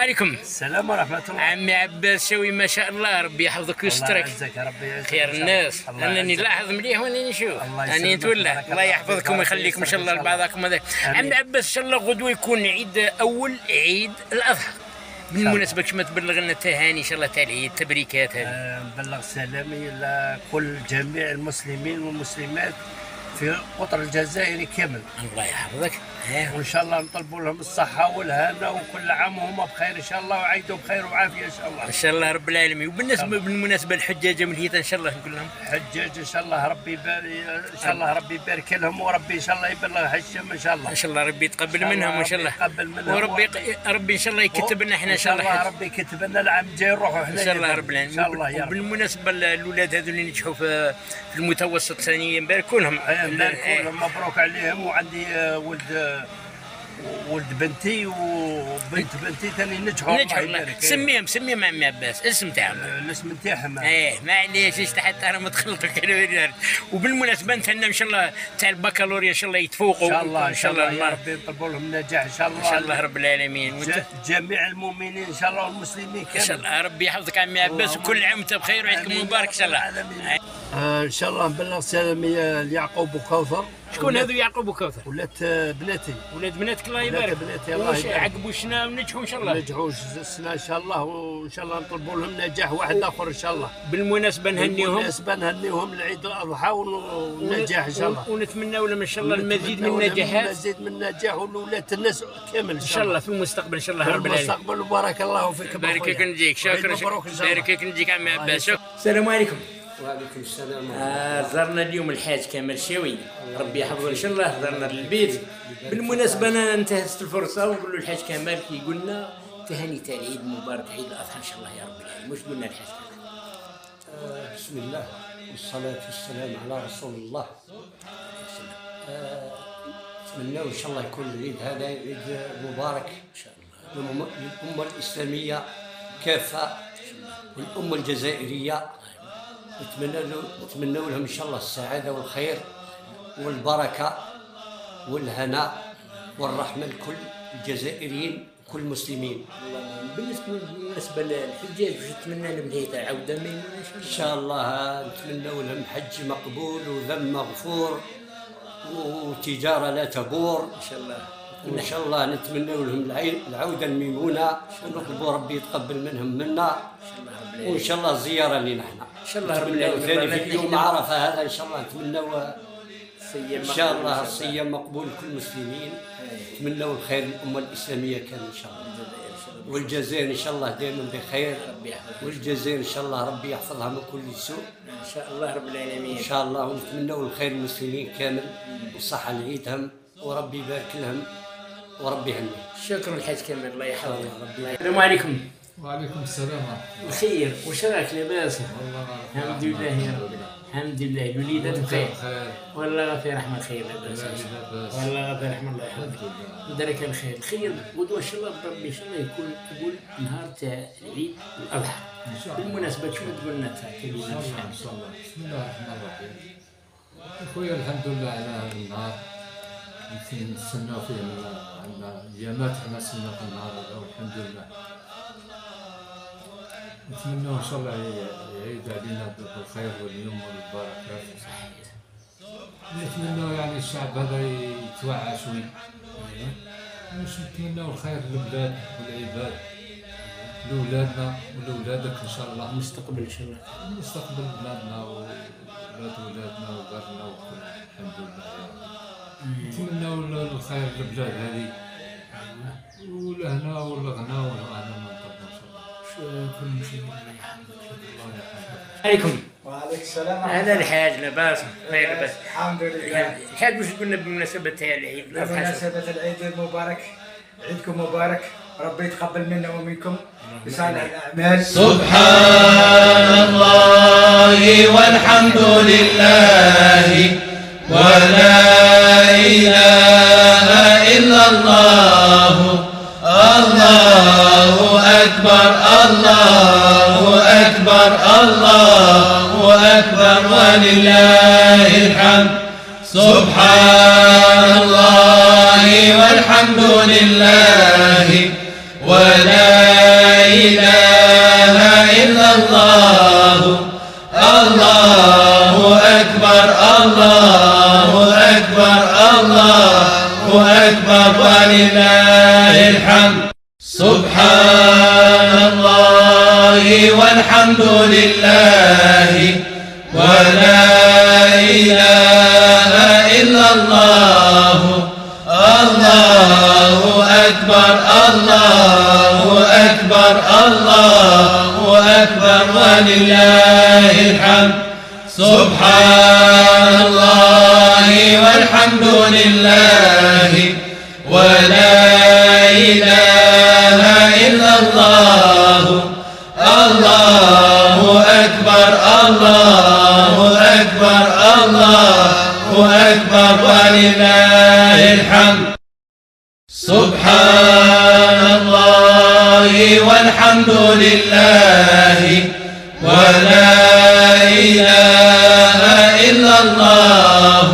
عليكم. السلام ورحمة الله. عمي عباس شوي ما شاء الله ربي يحفظك ويسترك. خير الناس. انني يعزك. لاحظ مليح وأنني نشوف. اني يسلمك. نتولى الله الله يحفظكم. ويخليكم إن شاء الله. لبعضكم هذاك. عمي عباس إن شاء الله غدوة يكون عيد أول عيد الأضحى. بالمناسبة كش ما تبلغ لنا التهاني إن شاء الله تاع العيد تبريكات هذه. آه، نبلغ سلامي لكل جميع المسلمين والمسلمات. في قطر الجزائري كامل الله يحفظك ها وان شاء الله نطلبوا لهم الصحة والهنا وكل عام وهم بخير ان شاء الله وعيدوا بخير وعافية ان شاء الله ان شاء الله رب العالمين وبالنسبه بالمناسبه الحجاجه من هيتا ان شاء الله نقول لهم حجاج ان شاء الله ربي يبارك ان شاء الله ربي يبارك لهم وربي ان شاء الله يبلغ حجهم ان شاء الله ان شاء الله ربي يتقبل منهم وان شاء الله يتقبل منهم. وربي ربي ان شاء الله يكتب لنا إحنا ان شاء الله. ربي كتب لنا العام الجاي نروحوا إحنا ان شاء الله رب ان العالمين شاء الله وبالمناسبه الاولاد هذو اللي نجحوا في المتوسط ثانيا نباركوا لهم نبارك لهم مبروك عليهم وعندي آه، ولد آه، ولد بنتي وبنت بنتي ثاني نجحوا نجحوا. إيه. سميهم سميهم عمي عباس. اسم تاعهم. آه، الاسم نتاعهم. إيه معليش إيش حتى أنا متخلط وبالمناسبة نتمنى إن شاء الله تاع البكالوريا إن شاء الله يتفوقوا. إن شاء الله إن شاء الله يا ربي نطلبوا لهم النجاح إن شاء الله إن شاء الله رب العالمين. جميع المؤمنين إن شاء الله والمسلمين. إن شاء كامل. الله ربي يحفظك عمي عباس وكل عام وأنت بخير وعيدكم آمين. مبارك إن شاء الله. آه، إن شاء الله نبلغ سلامي ليعقوب وكوثر. شكون هذو يعقوب وكوثر؟ ولات بناتي ولاد بناتك الله يبارك. بناتي الله يبارك. عقبوا شنا ونجحوا إن شاء الله؟ نجحوا السنة إن شاء الله وإن شاء الله نطلبوا لهم نجاح واحد آخر إن شاء الله. بالمناسبة نهنيهم. بالنسبة نهنيهم لعيد الأضحى ونجاح إن شاء الله. ونتمنى لهم إن شاء الله المزيد من النجاحات. المزيد من النجاح ولولاة الناس كامل إن شاء الله في المستقبل إن شاء الله رب العالمين. المستقبل. وبارك الله فيك بارك. فيك نجيك. شكرا مبروك إن شاء الله. بارك فيك نجيك عمي عباس. السلام عليكم. وعليكم السلام آه زرنا اليوم الحاج كمال شاوي. ربي يحفظه إن شاء الله. زرنا للبيت. بالمناسبة أنا انتهزت الفرصة ونقول له الحاج كمال كي قلنا تهاني تاع العيد المبارك عيد الأضحى إن شاء الله يا رب العالمين. واش قلنا الحاج كمال؟ بسم الله. والصلاة والسلام على رسول الله. آه، نتمنى إن شاء الله يكون العيد هذا عيد مبارك إن شاء الله. للأمة للأمة الإسلامية كافة للأمة الجزائرية. نتمنى له نتمنى لهم إن شاء الله السعادة والخير والبركة والهناء والرحمة لكل الجزائريين وكل المسلمين. بالنسبة للحجاج واش تتمنى لهم هي عوده ميمونه إن إن شاء الله نتمنى لهم حج مقبول وذنب مغفور وتجارة لا تبور. إن شاء الله. وإن شاء الله نتمنى لهم العودة الميمونة. ونطلبوا ربي يتقبل منهم منا. وإن شاء الله الزياره لنا إحنا إن شاء الله رب نتمنى العالمين ثاني في يوم عرفه هذا إن شاء الله نتمنى إن شاء الله الصيام مقبول لكل المسلمين. نتمنى الخير للامه الإسلامية كان إن شاء الله. والجزائر إن شاء الله دائما بخير. والجزائر إن شاء الله ربي يحفظها من كل سوء. إن شاء الله رب العالمين. إن شاء الله ونتمنى الخير للمسلمين كامل. والصحة لعيدهم وربي يبارك لهم. وربي يهنيهم. شكرا الحاج كمال الله يحفظك. ربي السلام عليكم. وعليكم السلام ورحمة بخير. وش راك لاباس؟ الله الحمد لله يا رب الحمد لله. الوليدات بخير. خير والله في رحمة خير. لاباس. والله في رحمة الله. يحفظك درك الخير خير غدوة إن شاء الله بربي إن شاء الله يكون يقول نهار تاع العيد الاضحى بالمناسبة شنو تقول لنا كلمة شاء الله إن شاء الله. بسم الله الرحمن الرحيم. أخويا الحمد لله على هذا النهار. يمكن نستناو فيه عندنا أيامات إحنا نستناو في النهار. هذا والحمد لله. نتمنى إن شاء الله يعيد علينا بالخير واليوم والبركات نتمنى يعني الشعب هذا يتوعى شوي. مش نتمنى الخير للبلاد والعباد لأولادنا ولأولادك إن شاء الله. المستقبل ان شاء الله مستقبل بلادنا وولاد ولادنا وبرنا وكل الحمد لله. نتمنى الخير للبلاد هذه. والهنا والغنى والغنى الله الله الله عليكم. وعليك السلام. هذا الحاج لاباس. خير لاباس الحمد لله. الحاج واش قلنا بالمناسبة تاع العيد؟ بمناسبة العيد المبارك. عيدكم مبارك. ربي يتقبل منا ومنكم. بصالح الأعمال سبحان الله والحمد لله ولا إله الله أكبر الله أكبر ولله الحمد. سبحان الله والحمد لله ولا إله إلا الله. الله أكبر الله أكبر الله أكبر ولله الحمد. والحمد لله ولا إله إلا الله. الله أكبر الله أكبر الله أكبر ولله الحمد. سبحان الله والحمد لله. ولله الحمد. سبحان الله والحمد لله ولا إله إلا الله.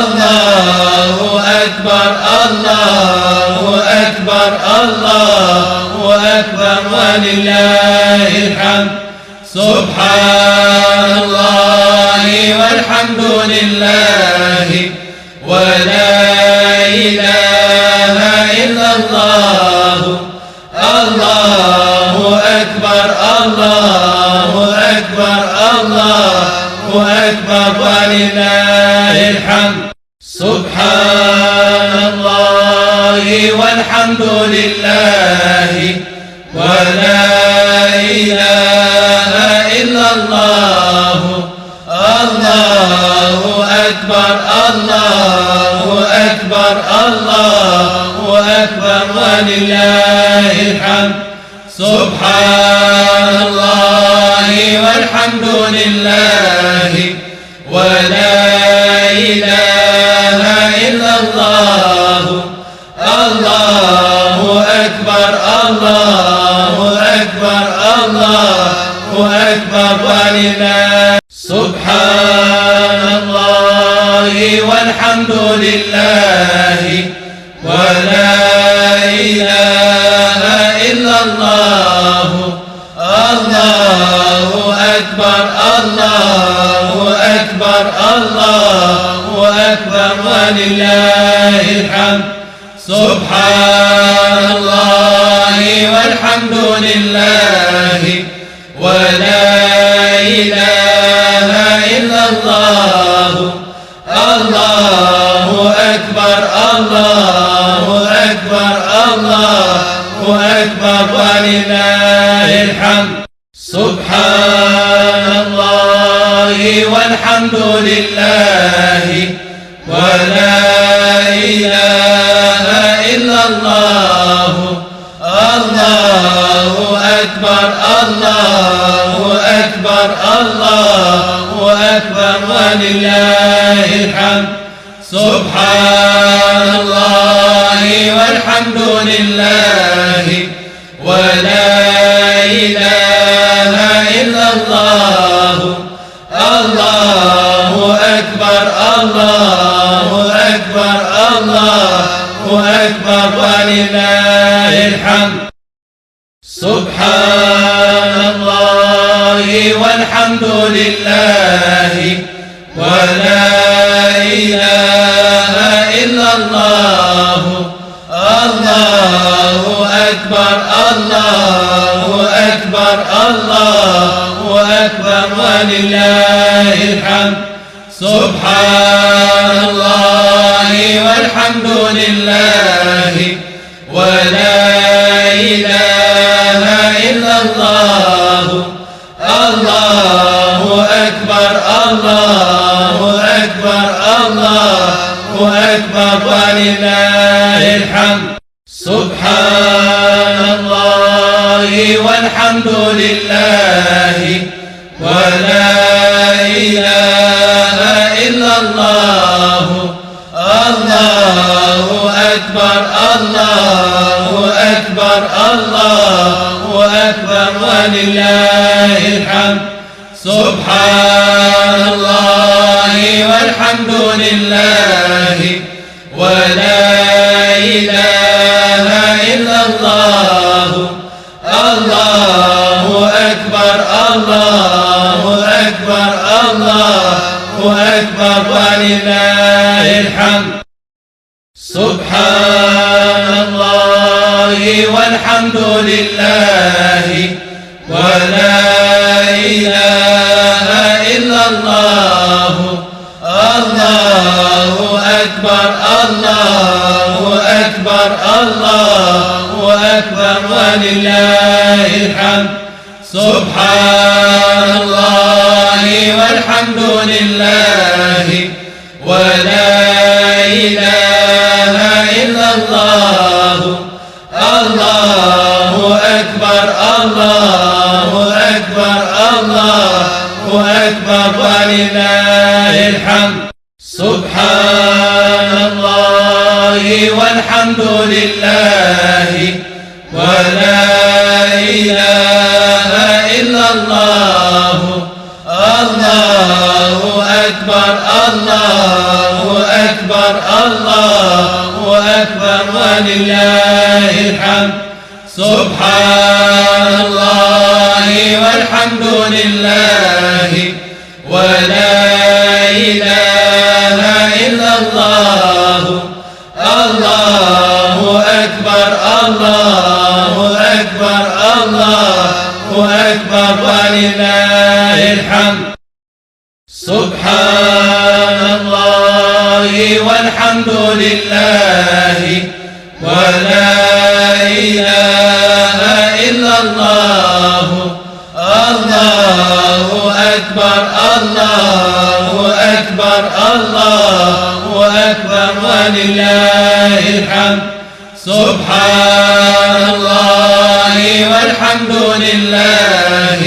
الله أكبر الله أكبر الله أكبر ولله الحمد. سبحان الله والحمد لله الله أكبر الله أكبر ولله الحمد. سبحان الله والحمد لله ولا إله إلا الله. الله أكبر الله أكبر الله أكبر ولله الحمد. سبحان والحمد لله ولا إله إلا الله. الله أكبر الله أكبر الله أكبر. ولله سبحان الله والحمد لله. ولا أكبر الله أكبر ولله الحمد. سبحان الله والحمد لله ولا والحمد لله ولا إله إلا الله. الله أكبر الله أكبر الله أكبر ولله الحمد. سبحان الله والحمد لله ولا إله ولله الحمد سبحان الله والحمد لله ولا إله إلا الله الله أكبر الله أكبر الله أكبر ولله الحمد سبحان الله والحمد لله والحمد لله ولا إله إلا الله. الله أكبر الله أكبر الله أكبر ولله الحمد. سبحان الله والحمد لله. ولا والحمد لله ولا إله إلا الله. الله أكبر الله أكبر الله أكبر ولله الحمد. سبحان الله والحمد لله ولا ولله الحمد. سبحان الله والحمد لله ولا إله إلا الله. الله أكبر الله أكبر الله أكبر ولله الحمد. سبحان الله والحمد لله ولا إله إلا الله الله أكبر الله أكبر. الله أكبر. ولله الحمد. سبحان الله والحمد لله. ولله الحمد. سبحان الله والحمد لله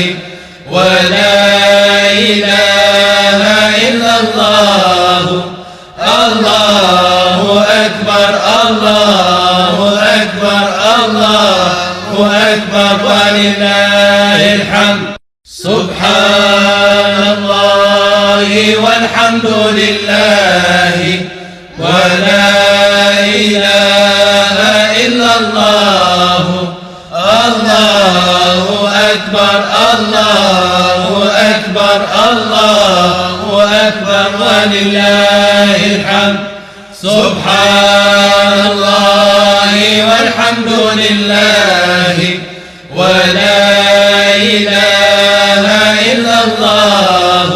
ولا إله إلا الله. الله أكبر الله أكبر الله أكبر ولله الله أكبر ولله الحمد. سبحان الله والحمد لله ولا إله إلا الله.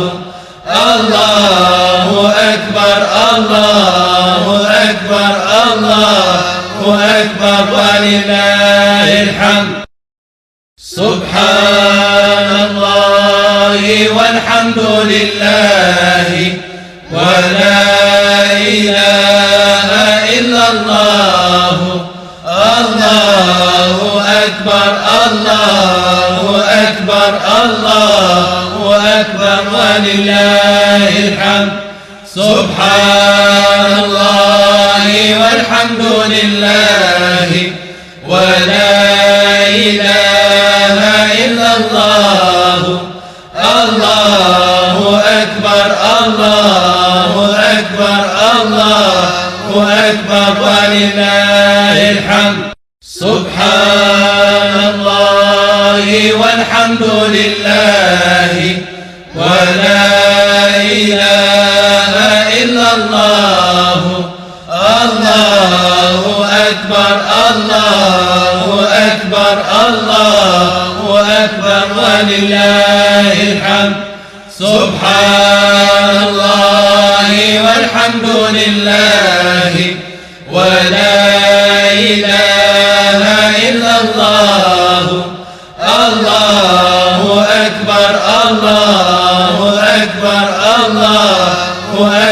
الله أكبر الله أكبر الله أكبر ولله والحمد لله ولا إله إلا الله. الله أكبر الله أكبر الله أكبر ولله الحمد. سبحان الله والحمد لله. أكبر ولله الحمد. سبحان الله والحمد لله ولا إله إلا الله. الله أكبر الله أكبر الله أكبر ولله الحمد. سبحان الله والحمد لله. ولا إله إلا الله. الله أكبر الله أكبر الله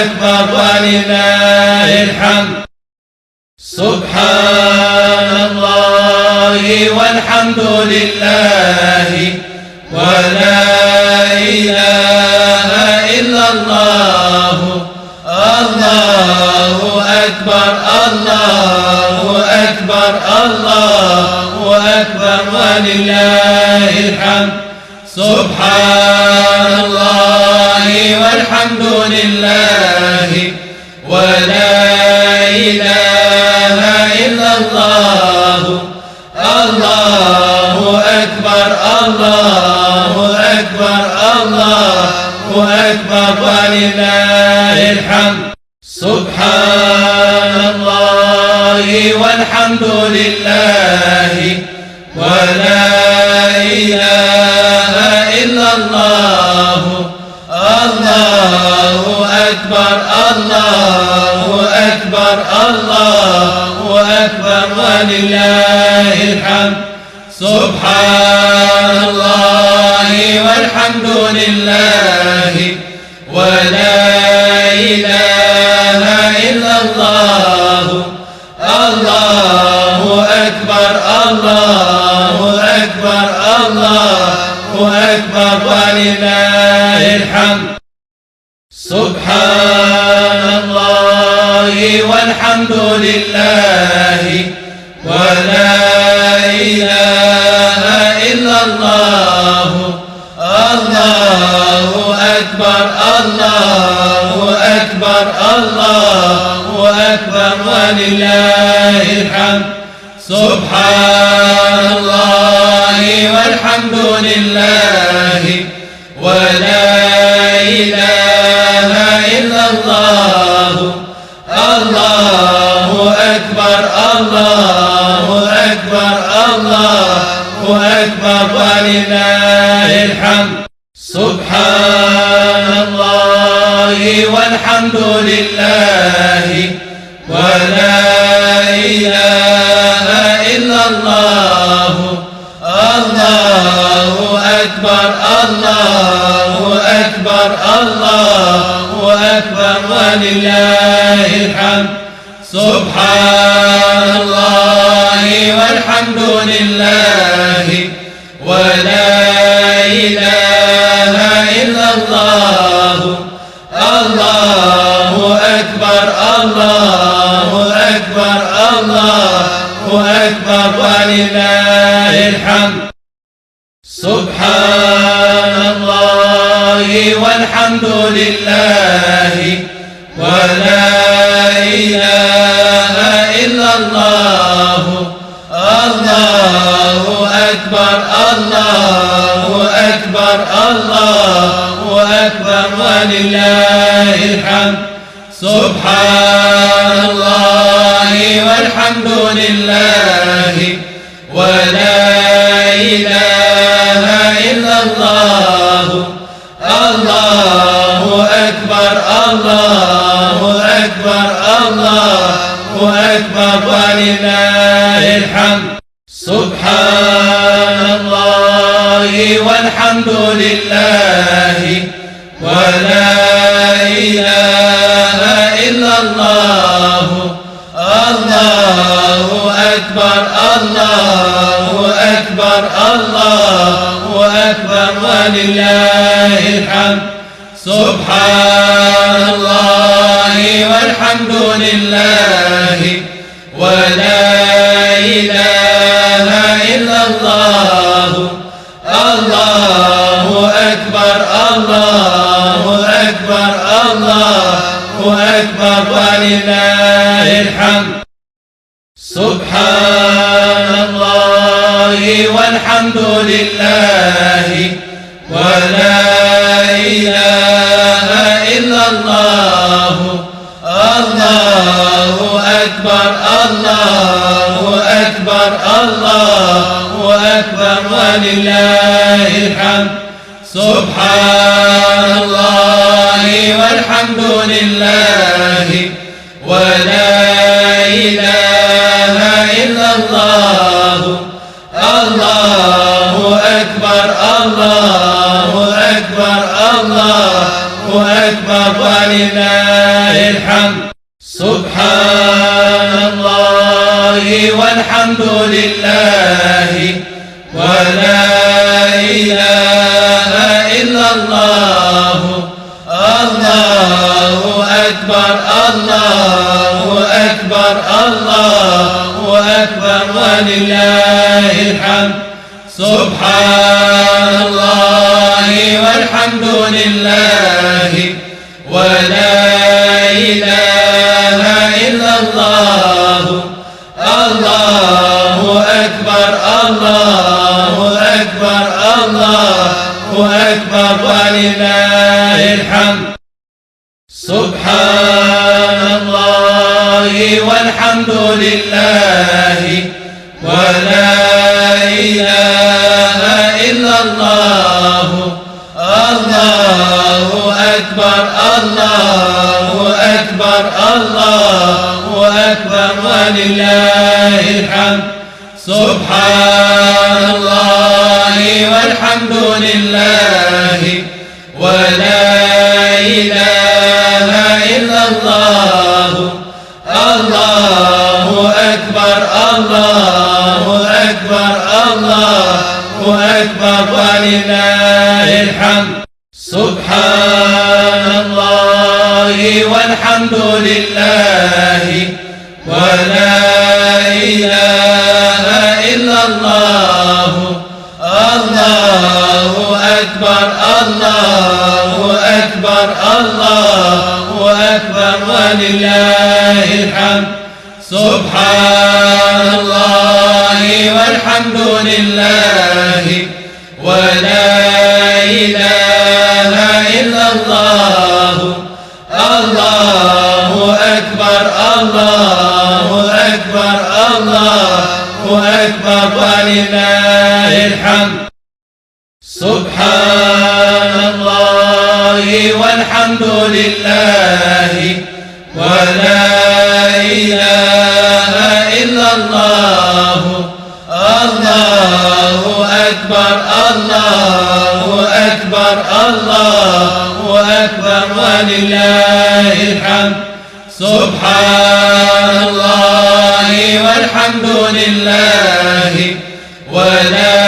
أكبر ولله الحمد. سبحان الله والحمد لله. ولا أكبر الله أكبر ولله الحمد. سبحان الله والحمد لله ولا والحمد لله ولا إله إلا الله. الله أكبر الله أكبر الله أكبر ولله الحمد. سبحان الله والحمد لله. ولا والحمد لله ولا إله إلا الله الله أكبر الله أكبر الله أكبر ولله الحمد. سبحان الله والحمد لله ولله الحمد. سبحان الله والحمد لله ولا إله إلا الله. الله أكبر الله أكبر الله أكبر ولله الحمد. سبحان الله والحمد لله ولا إله إلا الله. الله أكبر الله أكبر الله أكبر. ولله الحمد. سبحان الله والحمد لله. ولا إله إلا الله. ولله الحمد. سبحان الله والحمد لله. ولا إله إلا الله. الله أكبر الله أكبر الله أكبر. ولله ولله الحمد. سبحان الله والحمد لله ولا إله إلا الله. الله أكبر الله أكبر الله أكبر ولله الحمد. سبحان الله والحمد لله. أكبر ولله الحمد. سبحان الله والحمد لله ولا إله إلا الله. الله أكبر الله أكبر الله أكبر ولله الحمد. سبحان الله والحمد لله أكبر الله أكبر الله أكبر ولله الحمد. سبحان الله والحمد لله ولا إله إلا الله. الله أكبر الله أكبر الله أكبر ولله الحمد لله ولا إله إلا الله. الله أكبر الله أكبر الله أكبر ولله الحمد. سبحان الله والحمد لله ولا إله الله أكبر الله أكبر ولله الحمد. سبحان الله والحمد لله ولا إله إلا الله. الله أكبر الله أكبر الله أكبر ولله الحمد. سبحان والحمد لله ولا إله إلا الله. الله أكبر الله أكبر الله أكبر. ولله الحمد. سبحان الله والحمد لله. ولا الله أكبر الله أكبر ولله الحمد. سبحان الله والحمد لله ولا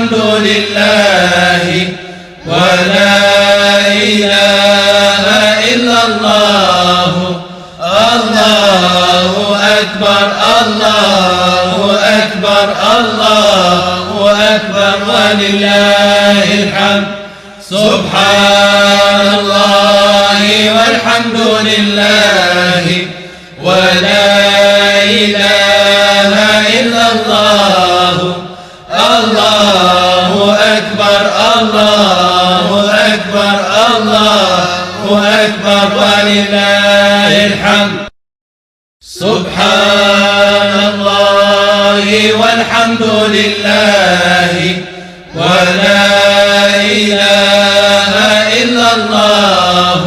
والحمد لله ولا إله إلا الله. الله أكبر الله أكبر الله أكبر ولله الحمد. سبحان الله والحمد لله ولا إله أكبر ولله الحمد. سبحان الله والحمد لله ولا إله إلا الله.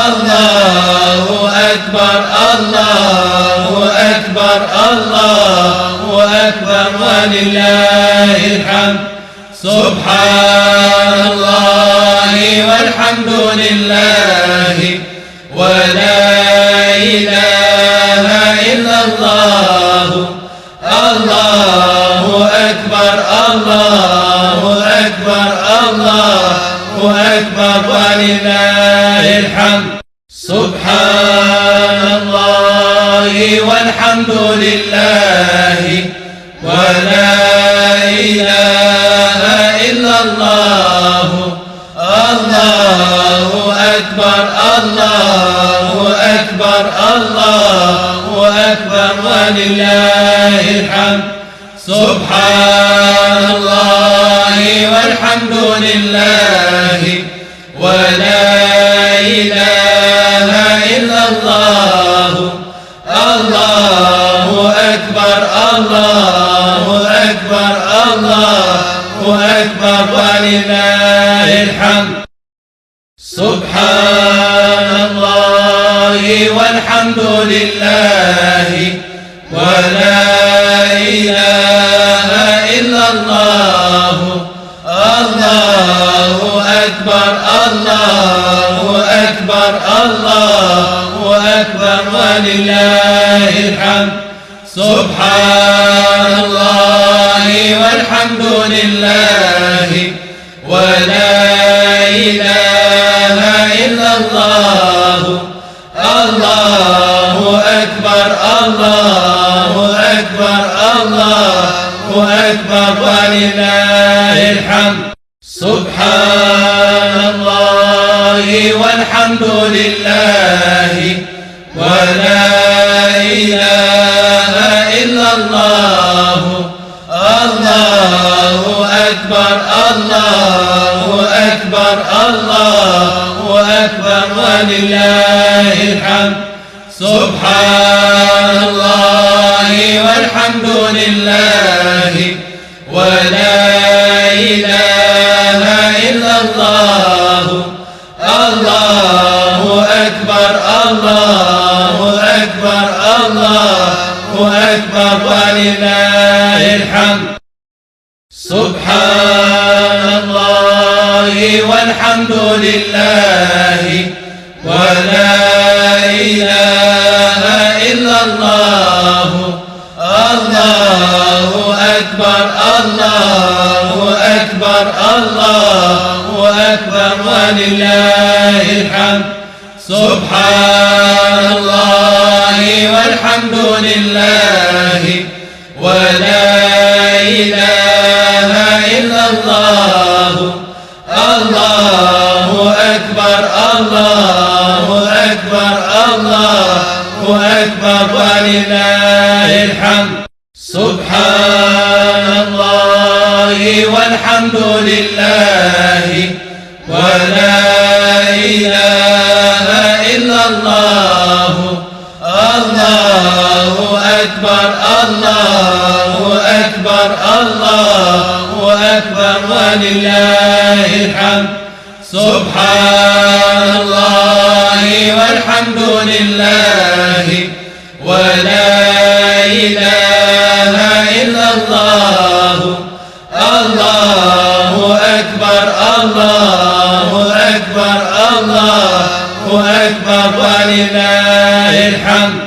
الله أكبر الله أكبر الله أكبر ولله الحمد. سبحان والحمد لله ولا إله إلا الله. الله أكبر الله أكبر الله أكبر. ولله الحمد. سبحان الله والحمد لله. الله أكبر ولله الحمد. سبحان الله والحمد لله ولا إله إلا الله. ولله الحمد. سبحان الله والحمد لله ولا إله إلا الله. الله أكبر الله أكبر الله أكبر ولله الحمد. سبحان الله والحمد لله ولله الحمد. سبحان الله والحمد لله ولا إله إلا الله. الله أكبر الله أكبر الله أكبر ولله الحمد. سبحان الله والحمد لله. ولله الحمد. سبحان الله والحمد لله ولا إله إلا الله. الله أكبر الله أكبر الله أكبر ولله ولله الحمد. سبحان الله والحمد لله. ولا إله إلا الله. الله أكبر الله أكبر الله أكبر. ولله الحمد.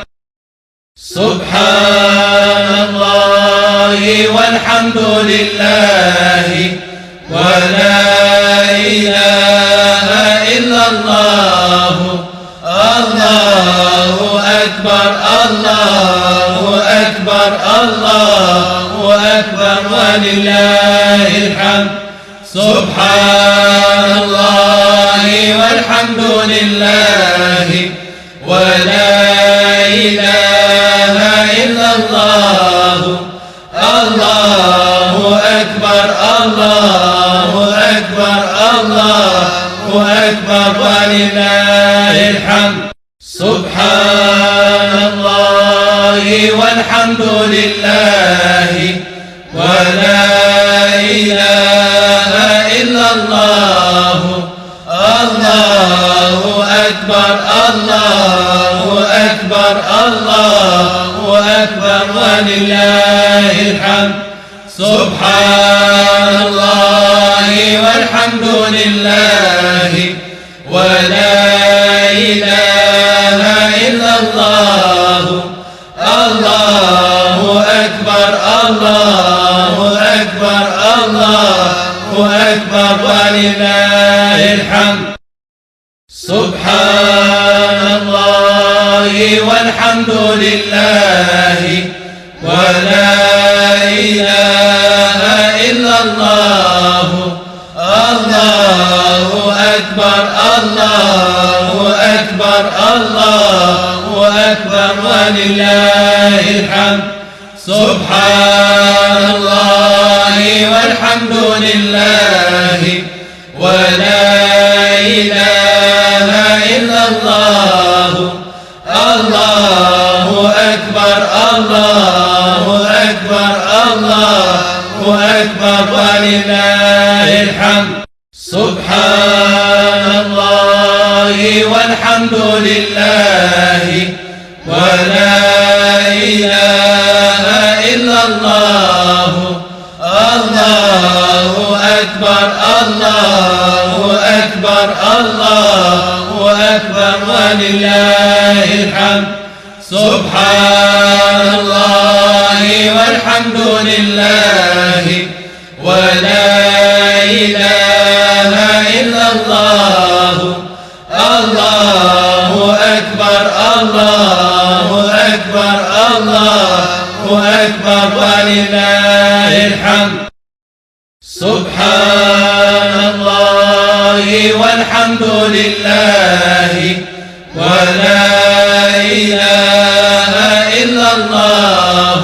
سبحان الله والحمد لله. أكبر الله أكبر ولله الحمد. سبحان الله والحمد لله ولا إله إلا الله. الله أكبر الله أكبر الله أكبر ولله الحمد. سبحان الله والحمد لله ولا إله إلا الله. الله أكبر الله أكبر الله أكبر ولله الحمد. سبحان الله والحمد لله ولله الحمد. سبحان الله والحمد لله ولا إله إلا الله. الله أكبر الله أكبر الله أكبر ولله الحمد. سبحان الله والحمد لله. ولا إله إلا الله. الله أكبر الله أكبر الله أكبر. ولله الحمد. سبحان الله والحمد لله. ولا إله إلا الله. الله أكبر الله أكبر الله أكبر ولله الحمد. سبحان الله والحمد لله ولا والحمد لله ولا إله إلا الله.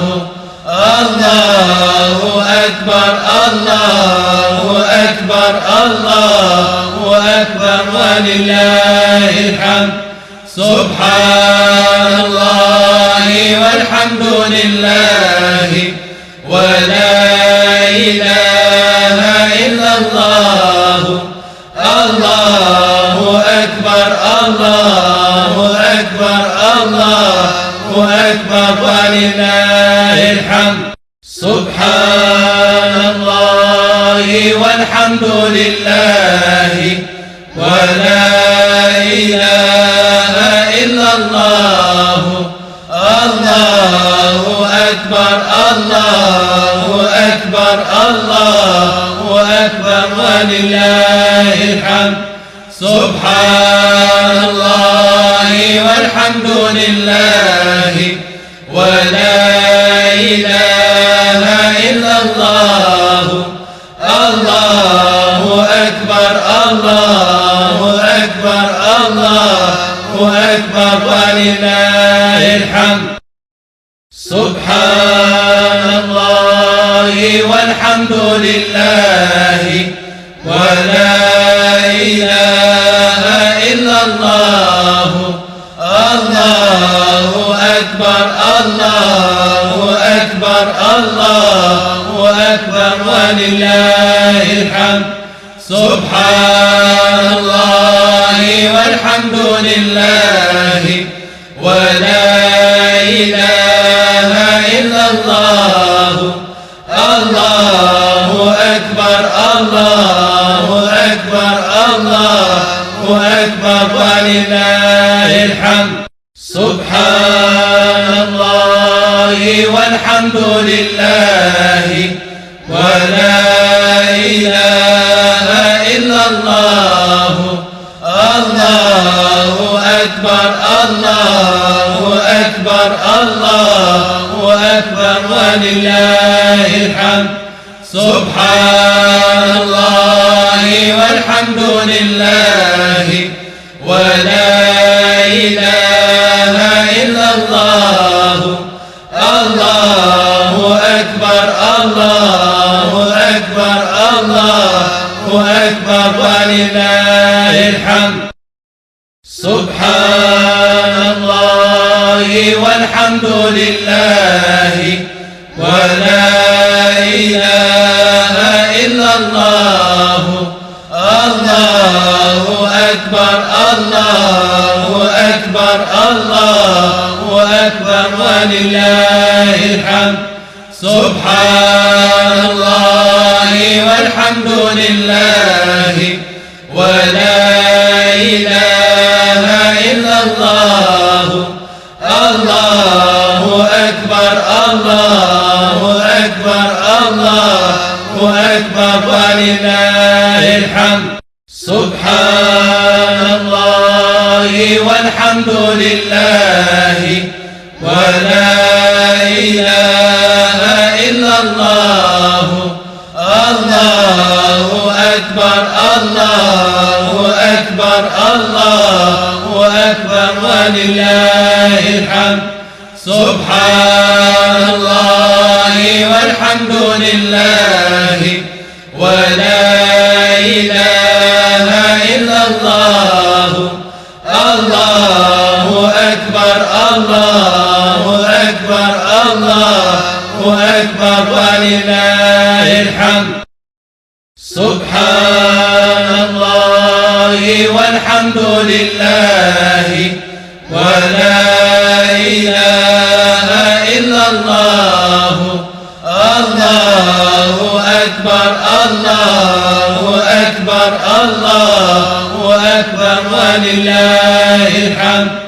الله أكبر الله أكبر الله أكبر ولله الحمد. سبحان الله لله ولا إله ولله الحمد. سبحان الله والحمد لله ولا إله إلا الله. الله أكبر الله أكبر الله أكبر ولله الحمد. سبحان الله والحمد لله ولا إله إلا الله. الله أكبر الله أكبر الله أكبر. ولله الحمد. سبحان الله والحمد لله. ولله الحمد. سبحان الله والحمد لله ولا إله إلا الله. الله أكبر الله أكبر الله أكبر ولله الحمد. سبحان الله والحمد لله. ولله الحمد. سبحان الله والحمد لله ولا إله إلا الله. ولله الحمد. سبحان الله والحمد لله. ولا إله إلا الله. الله أكبر الله أكبر الله أكبر. ولله الحمد. سبحان الله والحمد لله. الله الله أكبر الله أكبر الله أكبر ولله الحمد. سبحان الله والحمد لله ولا إله إلا الله. الله أكبر الله ولله الحمد سبحان الله والحمد لله ولا إله إلا الله. الله أكبر الله أكبر الله أكبر ولله الحمد.